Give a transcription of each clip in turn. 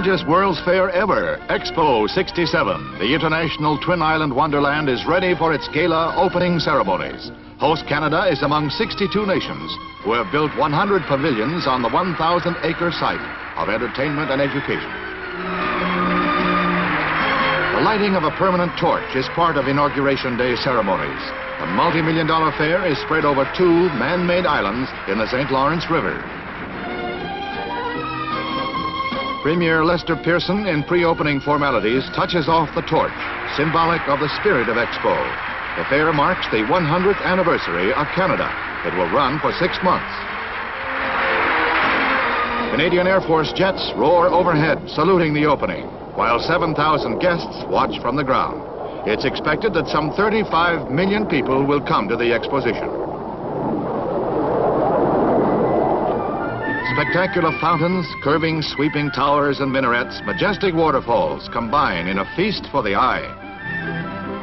largest World's Fair ever, Expo 67, the international Twin Island Wonderland is ready for its gala opening ceremonies. Host Canada is among 62 nations who have built 100 pavilions on the 1,000-acre site of entertainment and education. The lighting of a permanent torch is part of Inauguration Day ceremonies. The multi-million dollar fair is spread over two man-made islands in the St. Lawrence River. Premier Lester Pearson, in pre-opening formalities, touches off the torch, symbolic of the spirit of Expo. The fair marks the 100th anniversary of Canada. It will run for six months. Canadian Air Force jets roar overhead, saluting the opening, while 7,000 guests watch from the ground. It's expected that some 35 million people will come to the exposition. Spectacular fountains, curving, sweeping towers and minarets, majestic waterfalls combine in a feast for the eye.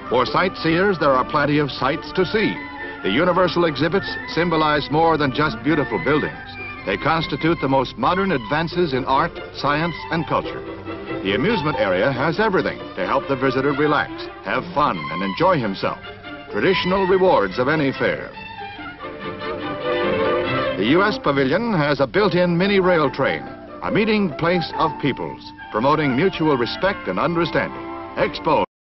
For sightseers, there are plenty of sights to see. The universal exhibits symbolize more than just beautiful buildings. They constitute the most modern advances in art, science, and culture. The amusement area has everything to help the visitor relax, have fun, and enjoy himself. Traditional rewards of any fair. The U.S. Pavilion has a built-in mini rail train, a meeting place of peoples, promoting mutual respect and understanding. Expo